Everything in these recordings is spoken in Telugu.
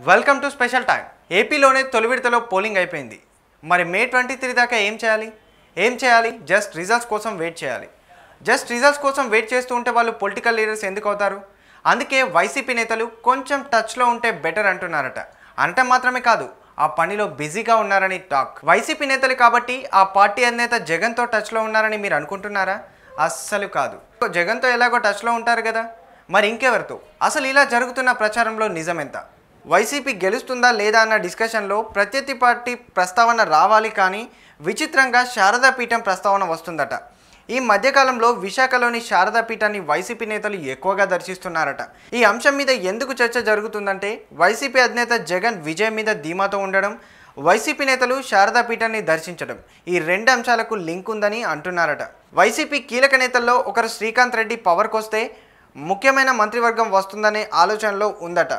వెల్కమ్ టు స్పెషల్ టైం ఏపీలోనే తొలి విడతలో పోలింగ్ అయిపోయింది. మరి మే ట్వంటీ త్రీ దాకా ఏం చేయాలి? ఏం చేయాలి? జస్ట్ రిజల్ట్స్ కోసం వెయిట్ చేయాలి. జస్ట్ రిజల్ట్స్ కోసం వెయిట్ చేస్తూ ఉంటే వాళ్ళు పొలిటికల్ లీడర్స్ ఎందుకు అవుతారు? అందుకే వైసీపీ నేతలు కొంచెం టచ్లో ఉంటే బెటర్ అంటున్నారట. అంటే మాత్రమే కాదు ఆ పనిలో బిజీగా ఉన్నారని టాక్ వైసీపీ నేతలు కాబట్టి ఆ పార్టీ అధినేత జగన్తో టచ్లో ఉన్నారని మీరు అనుకుంటున్నారా? అస్సలు కాదు. జగన్తో ఎలాగో టచ్లో ఉంటారు కదా? మరి ఇంకెవరితో? అసలు ఇలా జరుగుతున్న ప్రచారంలో నిజమెంత? వైసీపీ గెలుస్తుందా లేదా అన్న డిస్కషన్లో ప్రత్యర్థి పార్టీ ప్రస్తావన రావాలి కానీ విచిత్రంగా శారదా పీఠం ప్రస్తావన వస్తుందట. ఈ మధ్యకాలంలో విశాఖలోని శారదా పీఠాన్ని వైసీపీ నేతలు ఎక్కువగా దర్శిస్తున్నారట. ఈ అంశం మీద ఎందుకు చర్చ జరుగుతుందంటే వైసీపీ అధినేత జగన్ విజయం మీద ధీమాతో ఉండడం వైసీపీ నేతలు శారదా పీఠాన్ని దర్శించడం ఈ రెండు అంశాలకు లింక్ ఉందని అంటున్నారట. వైసీపీ కీలక నేతల్లో ఒకరు శ్రీకాంత్ రెడ్డి పవర్కొస్తే ముఖ్యమైన మంత్రివర్గం వస్తుందనే ఆలోచనలో ఉందట.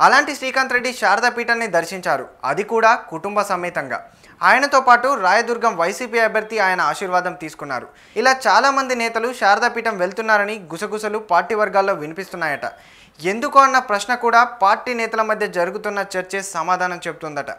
అలాంటి శ్రీకాంత్ రెడ్డి శారదా పీఠాన్ని దర్శించారు. అది కూడా కుటుంబ సమేతంగా. ఆయనతో పాటు రాయదుర్గం వైసీపీ అభ్యర్థి ఆయన ఆశీర్వాదం తీసుకున్నారు. ఇలా చాలామంది నేతలు శారదా పీఠం వెళ్తున్నారని గుసగుసలు పార్టీ వర్గాల్లో వినిపిస్తున్నాయట. ఎందుకు అన్న ప్రశ్న కూడా పార్టీ నేతల మధ్య జరుగుతున్న చర్చే సమాధానం చెబుతుందట.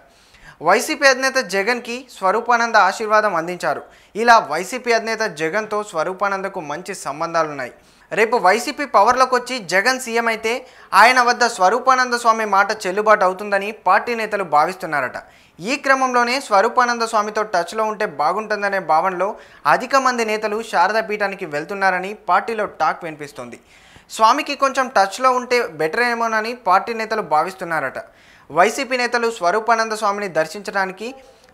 వైసీపీ అధినేత జగన్కి స్వరూపానంద ఆశీర్వాదం అందించారు. ఇలా వైసీపీ అధినేత జగన్తో స్వరూపానందకు మంచి సంబంధాలున్నాయి. రేపు వైసీపీ పవర్లోకి వచ్చి జగన్ సీఎం అయితే ఆయన వద్ద స్వరూపానంద స్వామి మాట చెల్లుబాటు అవుతుందని పార్టీ నేతలు భావిస్తున్నారట. ఈ క్రమంలోనే స్వరూపానంద స్వామితో టచ్లో ఉంటే బాగుంటుందనే భావనలో అధిక మంది నేతలు శారదా పీఠానికి వెళ్తున్నారని పార్టీలో టాక్ వినిపిస్తోంది. స్వామికి కొంచెం టచ్లో ఉంటే బెటర్ ఏమోనని పార్టీ నేతలు భావిస్తున్నారట. వైసీపీ నేతలు స్వరూపానంద స్వామిని దర్శించడానికి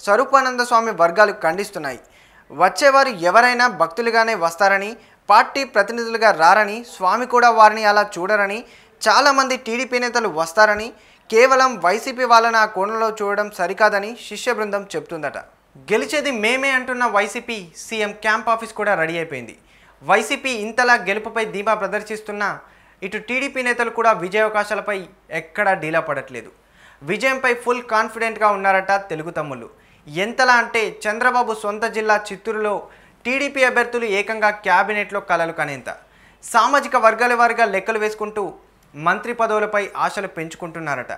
స్వరూపానంద స్వామి వర్గాలు ఖండిస్తున్నాయి. వచ్చేవారు ఎవరైనా భక్తులుగానే వస్తారని పార్టీ ప్రతినిధులుగా రారని స్వామి కూడా వారిని అలా చూడరని చాలామంది టీడీపీ నేతలు వస్తారని కేవలం వైసీపీ వాళ్ళని ఆ కోణంలో చూడడం సరికాదని శిష్య బృందం చెప్తుందట గెలిచేది మేమే అంటున్న వైసీపీ సీఎం క్యాంప్ ఆఫీస్ కూడా రెడీ అయిపోయింది. వైసీపీ ఇంతలా గెలుపుపై ధీమా ప్రదర్శిస్తున్నా ఇటు టీడీపీ నేతలు కూడా విజయావకాశాలపై ఎక్కడా డీలా పడట్లేదు. విజయంపై ఫుల్ కాన్ఫిడెంట్గా ఉన్నారట తెలుగు తమ్ముళ్ళు. ఎంతలా అంటే చంద్రబాబు సొంత జిల్లా చిత్తూరులో టీడీపీ అభ్యర్థులు ఏకంగా క్యాబినెట్లో కలలు కనేంత. సామాజిక వర్గాల వారిగా లెక్కలు వేసుకుంటూ మంత్రి పదవులపై ఆశలు పెంచుకుంటున్నారట.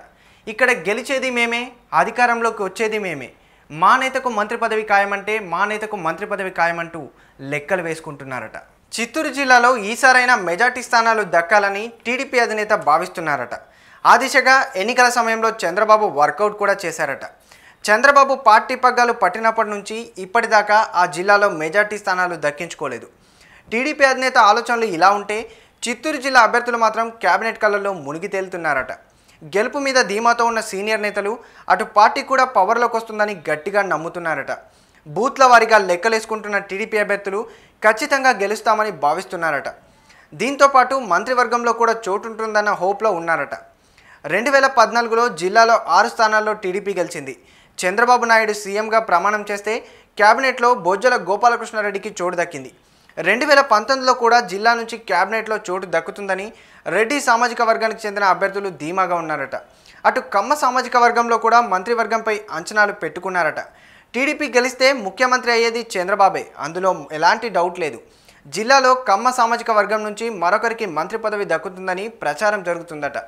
ఇక్కడ గెలిచేది మేమే అధికారంలోకి వచ్చేది మేమే. మా నేతకు మంత్రి పదవి ఖాయమంటే మా నేతకు మంత్రి పదవి ఖాయమంటూ లెక్కలు వేసుకుంటున్నారట. చిత్తూరు జిల్లాలో ఈసారైనా మెజార్టీ స్థానాలు దక్కాలని టీడీపీ అధినేత భావిస్తున్నారట. ఆ దిశగా ఎన్నికల సమయంలో చంద్రబాబు వర్కౌట్ కూడా చేశారట. చంద్రబాబు పార్టీ పగ్గాలు పట్టినప్పటి నుంచి ఇప్పటిదాకా ఆ జిల్లాలో మెజార్టీ స్థానాలు దక్కించుకోలేదు. టీడీపీ అధినేత ఆలోచనలు ఇలా ఉంటే చిత్తూరు జిల్లా అభ్యర్థులు మాత్రం కేబినెట్ కళ్ళల్లో మునిగి తేలుతున్నారట. గెలుపు మీద ధీమాతో ఉన్న సీనియర్ నేతలు అటు పార్టీ కూడా పవర్లోకి వస్తుందని గట్టిగా నమ్ముతున్నారట. బూత్ల వారీగా లెక్కలేసుకుంటున్న టీడీపీ అభ్యర్థులు ఖచ్చితంగా గెలుస్తామని భావిస్తున్నారట. దీంతో పాటు మంత్రివర్గంలో కూడా చోటుంటుందన్న హోప్లో ఉన్నారట. రెండు వేల పద్నాలుగులో జిల్లాలో ఆరు స్థానాల్లో టీడీపీ గెలిచింది. చంద్రబాబు నాయుడు సీఎంగా ప్రమాణం చేస్తే క్యాబినెట్లో బొజ్జల గోపాలకృష్ణారెడ్డికి చోటు దక్కింది. రెండు వేల పంతొమ్మిదిలో కూడా జిల్లా నుంచి క్యాబినెట్లో చోటు దక్కుతుందని రెడ్డి సామాజిక వర్గానికి చెందిన అభ్యర్థులు ధీమాగా ఉన్నారట. అటు కమ్మ సామాజిక వర్గంలో కూడా మంత్రివర్గంపై అంచనాలు పెట్టుకున్నారట. టీడీపీ గెలిస్తే ముఖ్యమంత్రి అయ్యేది చంద్రబాబే. అందులో ఎలాంటి డౌట్ లేదు. జిల్లాలో కమ్మ సామాజిక వర్గం నుంచి మరొకరికి మంత్రి పదవి దక్కుతుందని ప్రచారం జరుగుతుందట.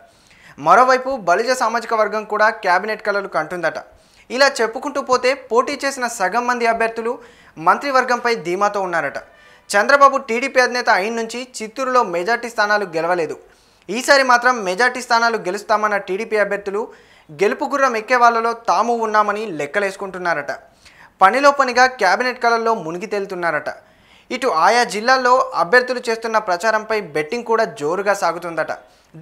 మరోవైపు బలిజ సామాజిక వర్గం కూడా క్యాబినెట్ కళలు కంటుందట. ఇలా చెప్పుకుంటూ పోతే పోటీ చేసిన సగం మంది అభ్యర్థులు మంత్రివర్గంపై ధీమాతో ఉన్నారట. చంద్రబాబు టీడీపీ అధినేత అయిన నుంచి చిత్తూరులో మెజార్టీ స్థానాలు గెలవలేదు. ఈసారి మాత్రం మెజార్టీ స్థానాలు గెలుస్తామన్న టీడీపీ అభ్యర్థులు గెలుపు గుర్రం ఎక్కే వాళ్ళలో తాము ఉన్నామని లెక్కలేసుకుంటున్నారట. పనిలో పనిగా క్యాబినెట్ కళల్లో మునిగి తేలుతున్నారట. ఇటు ఆయా జిల్లాల్లో అభ్యర్థులు చేస్తున్న ప్రచారంపై బెట్టింగ్ కూడా జోరుగా సాగుతుందట.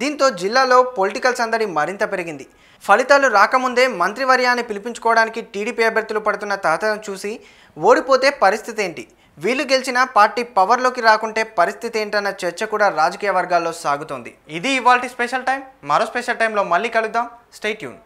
దీంతో జిల్లాలో పొలిటికల్ సందడి మరింత పెరిగింది. ఫలితాలు రాకముందే మంత్రివర్యాన్ని పిలిపించుకోవడానికి టీడీపీ అభ్యర్థులు పడుతున్న తాతను చూసి ఓడిపోతే పరిస్థితి ఏంటి? వీళ్ళు గెలిచిన పార్టీ పవర్లోకి రాకుంటే పరిస్థితి ఏంటన్న చర్చ కూడా రాజకీయ వర్గాల్లో సాగుతోంది. ఇది ఇవాళ స్పెషల్ టైం. మరో స్పెషల్ టైంలో మళ్ళీ కలుద్దాం. స్టేట్యూన్